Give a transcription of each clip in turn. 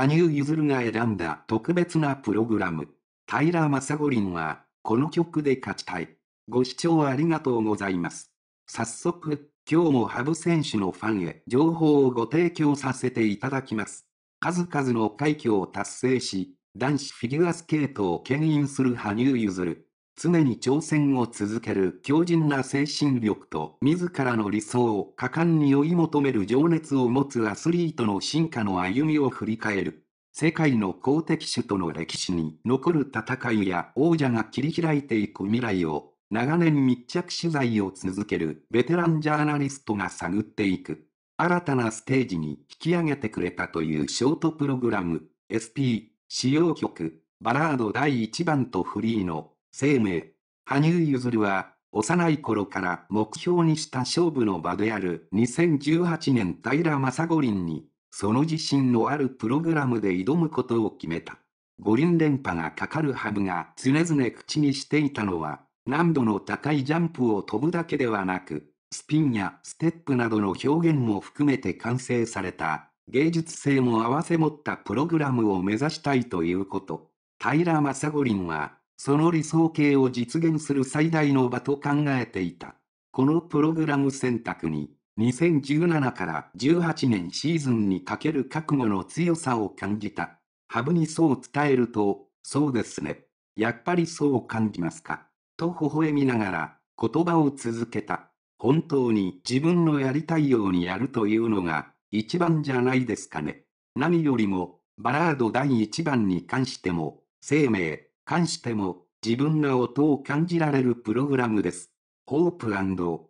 羽生結弦が選んだ特別なプログラム。平正五輪は、この曲で勝ちたい。ご視聴ありがとうございます。早速、今日も羽生選手のファンへ情報をご提供させていただきます。数々の快挙を達成し、男子フィギュアスケートを牽引する羽生結弦。常に挑戦を続ける強靭な精神力と自らの理想を果敢に追い求める情熱を持つアスリートの進化の歩みを振り返る。世界の公的種との歴史に残る戦いや王者が切り開いていく未来を長年密着取材を続けるベテランジャーナリストが探っていく。新たなステージに引き上げてくれたというショートプログラム SP 使用曲バラード第1番とフリーの生命。羽生結弦は幼い頃から目標にした勝負の場である2018年平正五輪にその自信のあるプログラムで挑むことを決めた。五輪連覇がかかるハブが常々口にしていたのは、難度の高いジャンプを飛ぶだけではなく、スピンやステップなどの表現も含めて完成された、芸術性も併せ持ったプログラムを目指したいということ。平正五輪は、その理想形を実現する最大の場と考えていた。このプログラム選択に、2017から18年シーズンにかける覚悟の強さを感じた。ハブにそう伝えると、そうですね。やっぱりそう感じますか？と微笑みながら、言葉を続けた。本当に自分のやりたいようにやるというのが、一番じゃないですかね。何よりも、バラード第一番に関しても、生命、関しても、自分が音を感じられるプログラムです。ホープ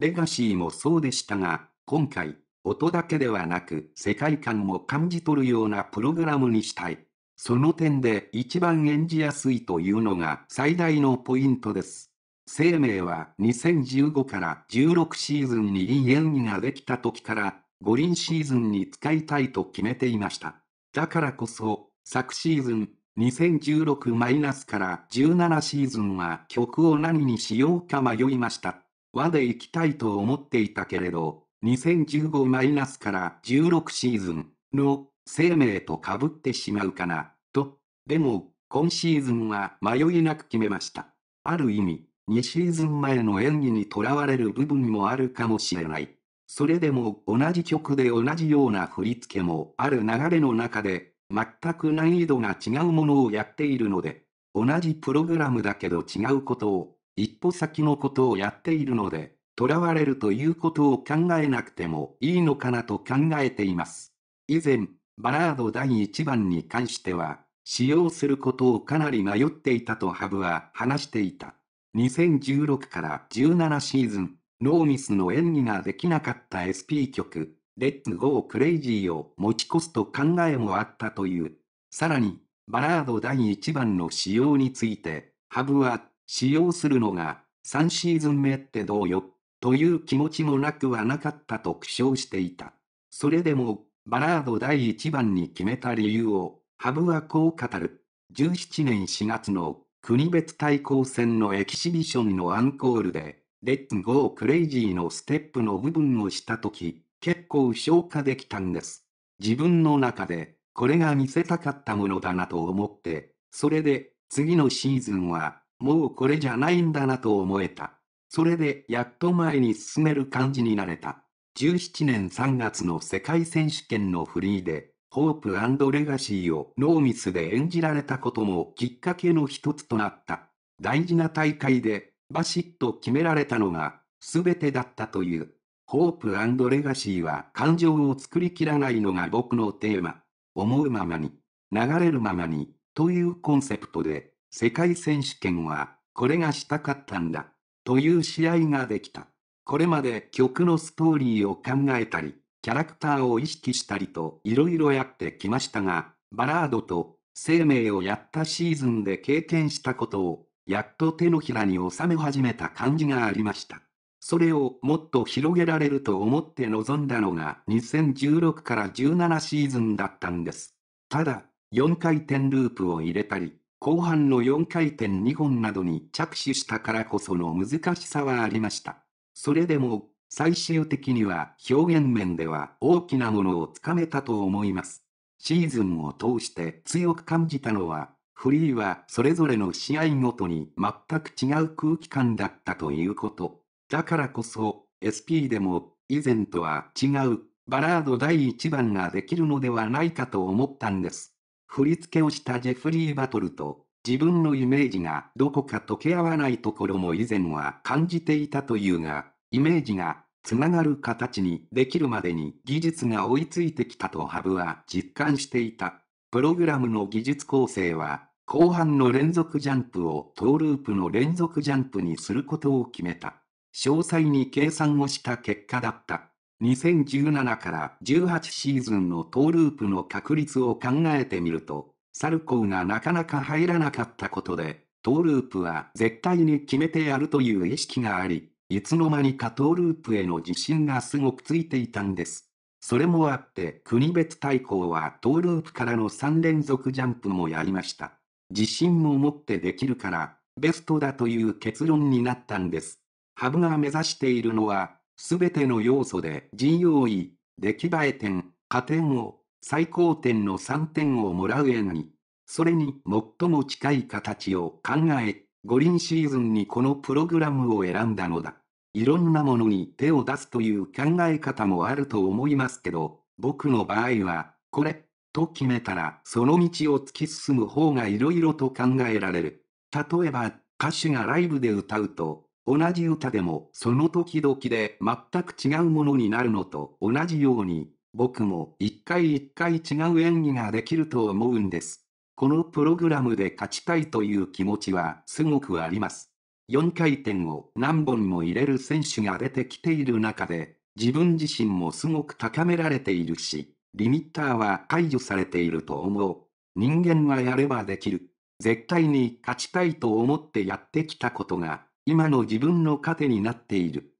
レガシーもそうでしたが、今回、音だけではなく世界観も感じ取るようなプログラムにしたい。その点で一番演じやすいというのが最大のポイントです。生命は2015から16シーズンにいい演技ができた時から五輪シーズンに使いたいと決めていました。だからこそ、昨シーズン、2016- から17シーズンは曲を何にしようか迷いました。和で行きたいと思っていたけれど、2015- から16シーズンの生命と被ってしまうかな、と。でも、今シーズンは迷いなく決めました。ある意味、2シーズン前の演技にとらわれる部分もあるかもしれない。それでも同じ曲で同じような振り付けもある流れの中で、全く難易度が違うものをやっているので、同じプログラムだけど違うことを、一歩先のことをやっているので、囚われるということを考えなくてもいいのかなと考えています。以前、バラード第1番に関しては、使用することをかなり迷っていたとハブは話していた。2016から17シーズン、ノーミスの演技ができなかった SP 曲、レッツゴークレイジーを持ち越すと考えもあったという。さらに、バラード第1番の使用について、羽生は、使用するのが3シーズン目ってどうよという気持ちもなくはなかったと苦笑していた。それでも、バラード第1番に決めた理由を、羽生はこう語る。17年4月の国別対抗戦のエキシビションのアンコールで、レッツゴークレイジーのステップの部分をしたとき、結構消化できたんです。自分の中で、これが見せたかったものだなと思って、それで、次のシーズンは、もうこれじゃないんだなと思えた。それでやっと前に進める感じになれた。17年3月の世界選手権のフリーで、ホープレガシーをノーミスで演じられたこともきっかけの一つとなった。大事な大会でバシッと決められたのが全てだったという。ホープレガシーは感情を作りきらないのが僕のテーマ。思うままに、流れるままに、というコンセプトで、世界選手権はこれがしたかったんだ。という試合ができた。これまで曲のストーリーを考えたり、キャラクターを意識したりと色々やってきましたが、バラードと生命をやったシーズンで経験したことを、やっと手のひらに収め始めた感じがありました。それをもっと広げられると思って臨んだのが2016から17シーズンだったんです。ただ、4回転ループを入れたり、後半の4回転2本などに着手したからこその難しさはありました。それでも、最終的には表現面では大きなものをつかめたと思います。シーズンを通して強く感じたのは、フリーはそれぞれの試合ごとに全く違う空気感だったということ。だからこそ、SP でも以前とは違うバラード第1番ができるのではないかと思ったんです。振り付けをしたジェフリー・バトルと自分のイメージがどこか溶け合わないところも以前は感じていたというが、イメージがつながる形にできるまでに技術が追いついてきたとハブは実感していた。プログラムの技術構成は、後半の連続ジャンプをトーループの連続ジャンプにすることを決めた。詳細に計算をした結果だった。2017から18シーズンのトーループの確率を考えてみると、サルコーがなかなか入らなかったことで、トーループは絶対に決めてやるという意識があり、いつの間にかトーループへの自信がすごくついていたんです。それもあって国別対抗はトーループからの3連続ジャンプもやりました。自信も持ってできるからベストだという結論になったんです。ハブが目指しているのはすべての要素で GOE、出来栄え点、加点を最高点の3点をもらう演技。それに最も近い形を考え五輪シーズンにこのプログラムを選んだのだ。いろんなものに手を出すという考え方もあると思いますけど、僕の場合は、これ、と決めたらその道を突き進む方が色々と考えられる。例えば、歌手がライブで歌うと、同じ歌でもその時々で全く違うものになるのと同じように、僕も一回一回違う演技ができると思うんです。このプログラムで勝ちたいという気持ちはすごくあります。4回転を何本も入れる選手が出てきている中で、自分自身もすごく高められているし、リミッターは解除されていると思う。人間はやればできる。絶対に勝ちたいと思ってやってきたことが、今の自分の糧になっている。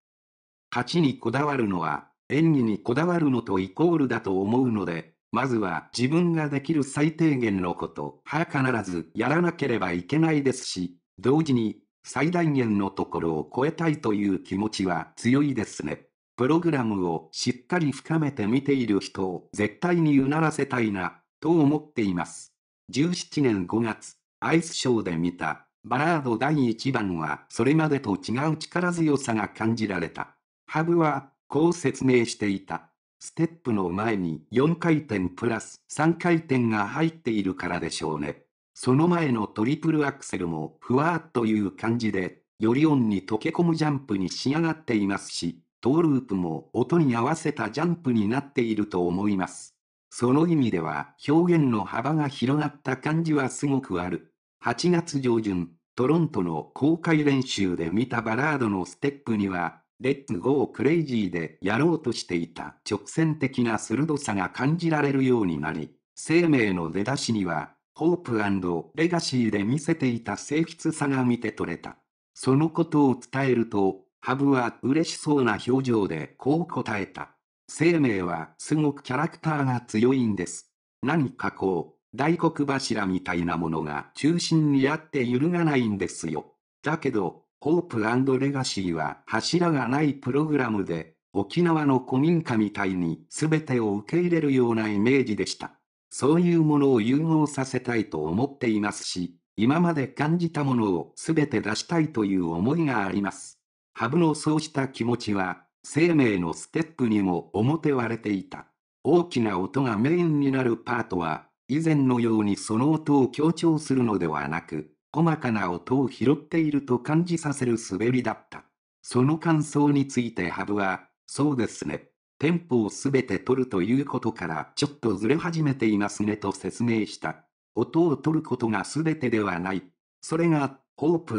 勝ちにこだわるのは、演技にこだわるのとイコールだと思うので、まずは自分ができる最低限のこと、は必ずやらなければいけないですし、同時に最大限のところを超えたいという気持ちは強いですね。プログラムをしっかり深めて見ている人を絶対にうならせたいな、と思っています。17年5月、アイスショーで見た、バラード第1番はそれまでと違う力強さが感じられた。ハブは、こう説明していた。ステップの前に4回転プラス3回転が入っているからでしょうね。その前のトリプルアクセルもふわーっという感じで、より音に溶け込むジャンプに仕上がっていますし、トーループも音に合わせたジャンプになっていると思います。その意味では表現の幅が広がった感じはすごくある。8月上旬、トロントの公開練習で見たバラードのステップにはレッツゴークレイジーでやろうとしていた直線的な鋭さが感じられるようになり、生命の出だしには、ホープレガシーで見せていた誠実さが見て取れた。そのことを伝えると、ハブは嬉しそうな表情でこう答えた。生命はすごくキャラクターが強いんです。何かこう、大黒柱みたいなものが中心にあって揺るがないんですよ。だけど、ホープレガシーは柱がないプログラムで、沖縄の古民家みたいに全てを受け入れるようなイメージでした。そういうものを融合させたいと思っていますし、今まで感じたものを全て出したいという思いがあります。ハブのそうした気持ちは、生命のステップにも表割れていた。大きな音がメインになるパートは、以前のようにその音を強調するのではなく、細かな音を拾っていると感じさせる滑りだった。その感想についてハブは、そうですね。テンポをすべて取るということからちょっとずれ始めていますねと説明した。音を取ることがすべてではない。それが、ホープ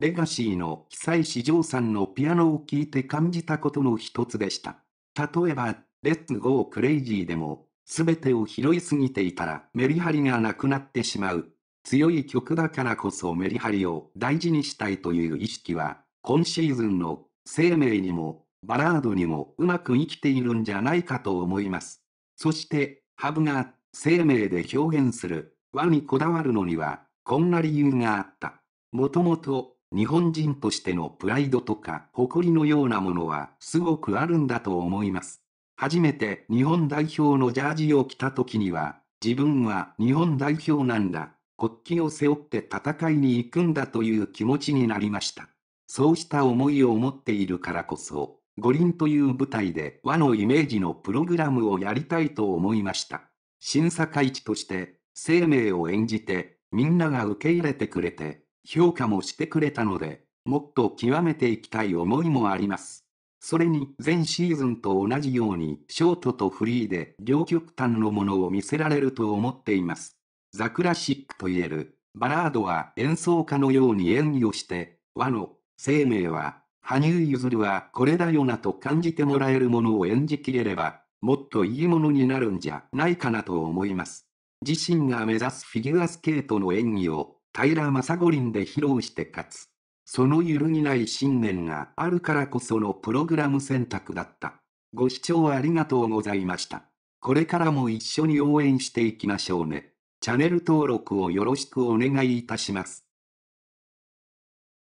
レガシーの久石譲さんのピアノを聴いて感じたことの一つでした。例えば、レッツゴークレイジーでも、すべてを拾いすぎていたらメリハリがなくなってしまう。強い曲だからこそメリハリを大事にしたいという意識は、今シーズンの生命にもバラードにもうまく生きているんじゃないかと思います。そして、ハブが生命で表現する和にこだわるのには、こんな理由があった。もともと、日本人としてのプライドとか誇りのようなものはすごくあるんだと思います。初めて日本代表のジャージを着た時には、自分は日本代表なんだ。国旗を背負って戦いに行くんだという気持ちになりました。そうした思いを持っているからこそ、五輪という舞台で和のイメージのプログラムをやりたいと思いました。審査会地として生命を演じてみんなが受け入れてくれて評価もしてくれたのでもっと極めていきたい思いもあります。それに前シーズンと同じようにショートとフリーで両極端のものを見せられると思っています。ザクラシックと言えるバラードは演奏家のように演技をして和の生命は羽生結弦はこれだよなと感じてもらえるものを演じきれればもっといいものになるんじゃないかなと思います。自身が目指すフィギュアスケートの演技を平正五輪で披露して勝つ。その揺るぎない信念があるからこそのプログラム選択だった。ご視聴ありがとうございました。これからも一緒に応援していきましょうね。チャンネル登録をよろしくお願いいたします。